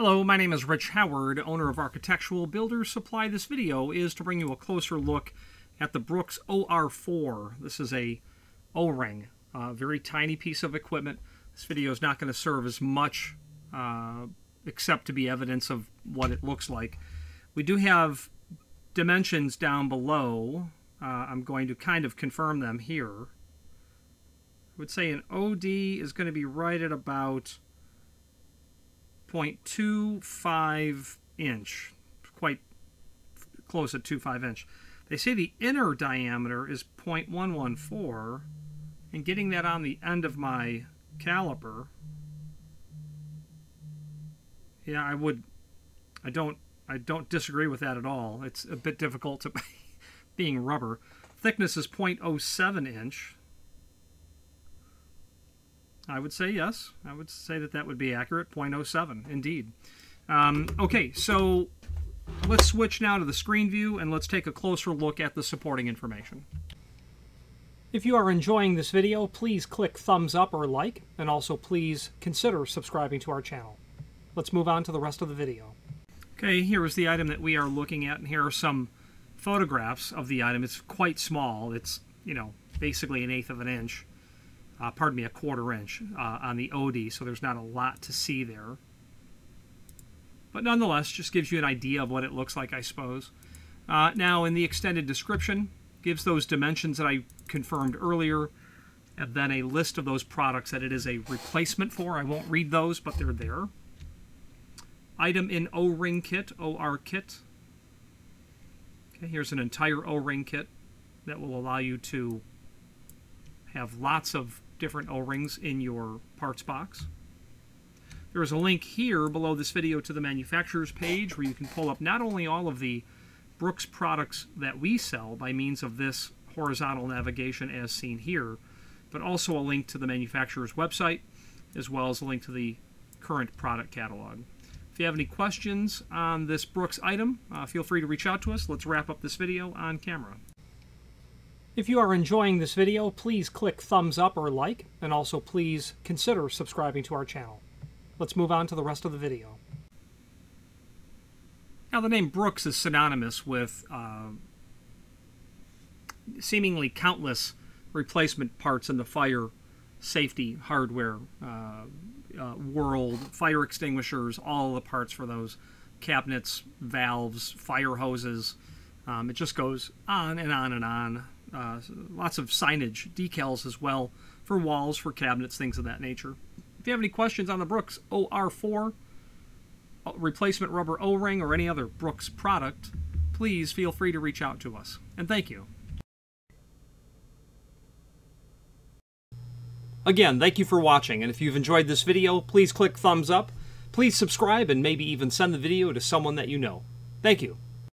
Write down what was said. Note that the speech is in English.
Hello, my name is Rich Howard, owner of Architectural Builders Supply. This video is to bring you a closer look at the Brooks OR4. This is a O-ring, a very tiny piece of equipment. This video is not going to serve as much uh, except to be evidence of what it looks like. We do have dimensions down below. Uh, I'm going to kind of confirm them here. I would say an OD is going to be right at about 0.25 inch, quite close at 2.5 inch. They say the inner diameter is 0.114, and getting that on the end of my caliper, yeah, I would, I don't, I don't disagree with that at all. It's a bit difficult to, being rubber. Thickness is 0.07 inch. I would say yes. I would say that that would be accurate. 0.07, indeed. Um, okay, so let's switch now to the screen view and let's take a closer look at the supporting information. If you are enjoying this video, please click thumbs up or like, and also please consider subscribing to our channel. Let's move on to the rest of the video. Okay, here is the item that we are looking at, and here are some photographs of the item. It's quite small. It's, you know, basically an eighth of an inch uh, pardon me, a quarter inch uh, on the OD, so there's not a lot to see there. But nonetheless, just gives you an idea of what it looks like, I suppose. Uh, now, in the extended description, gives those dimensions that I confirmed earlier, and then a list of those products that it is a replacement for. I won't read those, but they're there. Item in O-ring kit, OR kit. Okay, here's an entire O-ring kit that will allow you to have lots of different O-rings in your parts box. There is a link here below this video to the manufacturer's page where you can pull up not only all of the Brooks products that we sell by means of this horizontal navigation as seen here, but also a link to the manufacturer's website as well as a link to the current product catalog. If you have any questions on this Brooks item, uh, feel free to reach out to us. Let's wrap up this video on camera. If you are enjoying this video, please click thumbs up or like, and also please consider subscribing to our channel. Let's move on to the rest of the video. Now the name Brooks is synonymous with uh, seemingly countless replacement parts in the fire safety hardware uh, uh, world, fire extinguishers, all the parts for those cabinets, valves, fire hoses. Um, it just goes on and on and on uh, lots of signage, decals as well for walls, for cabinets, things of that nature. If you have any questions on the Brooks OR4 uh, replacement rubber O-ring or any other Brooks product, please feel free to reach out to us. And thank you. Again, thank you for watching, and if you've enjoyed this video, please click thumbs up, please subscribe, and maybe even send the video to someone that you know. Thank you.